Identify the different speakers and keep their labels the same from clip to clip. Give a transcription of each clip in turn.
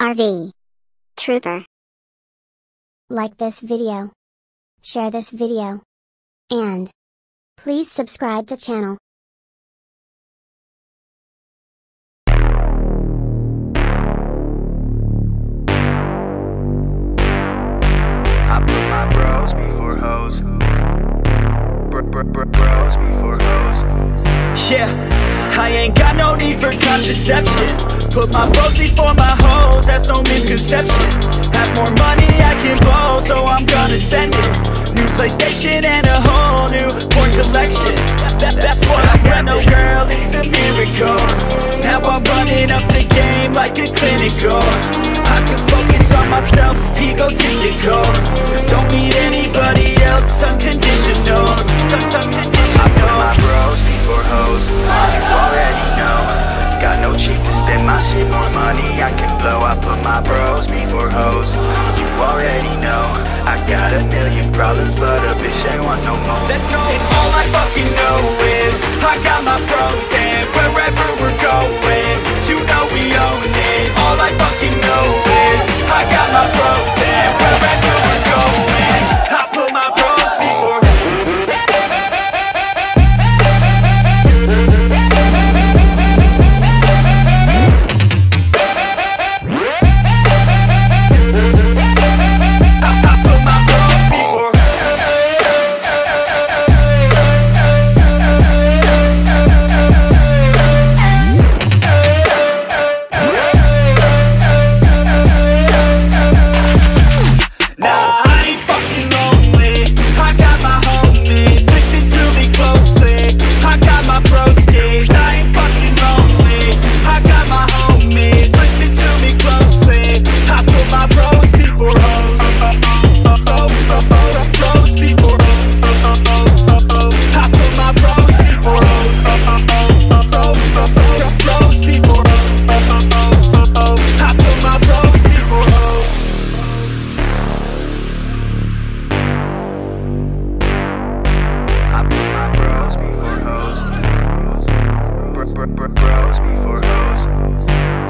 Speaker 1: RV. Trooper.
Speaker 2: Like this video. Share this video. And please subscribe the channel.
Speaker 3: I put my bros before hoes. Br- br- br- bros before hoes.
Speaker 4: Yeah, I ain't got no need for contraception. Put my bros before my hoes, that's no misconception. Have more money I can blow, so I'm gonna send it. New PlayStation and a whole new porn collection. That- that's what I got, no girl, it's a miracle. Now I'm running up the game like a clinical. I can focus on myself, egotistical. Don't
Speaker 3: blow. I put my bros before hoes. You already know. I got a million problems, but a bitch ain't want no more.
Speaker 4: Let's go. And all I fucking know is I got my pros and wherever we're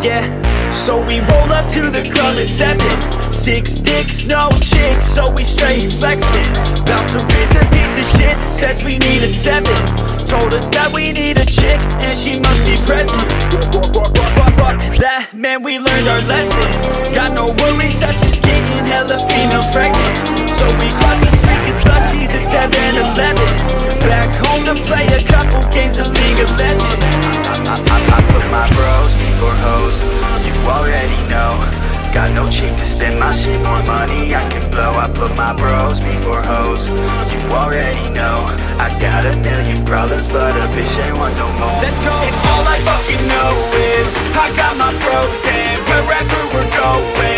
Speaker 4: Yeah, so we roll up to the club at seven. Six dicks, no chicks, so we straight flexing. Bouncer is a piece of shit, says we need a seven. Told us that we need a chick, and she must be present. Fuck that, man, we learned our lesson. Got no worries, such as getting hella females pregnant. So we cross the street and slushies at 7-Eleven. Back home to play a couple games of League of Legends.
Speaker 3: Got no cheek to spend my shit More money. I can blow I put my bros before hoes. You already know. I got a million problems But a bitch ain't want no more.
Speaker 4: Let's go! And all I fucking know is I got my pros and wherever we're going.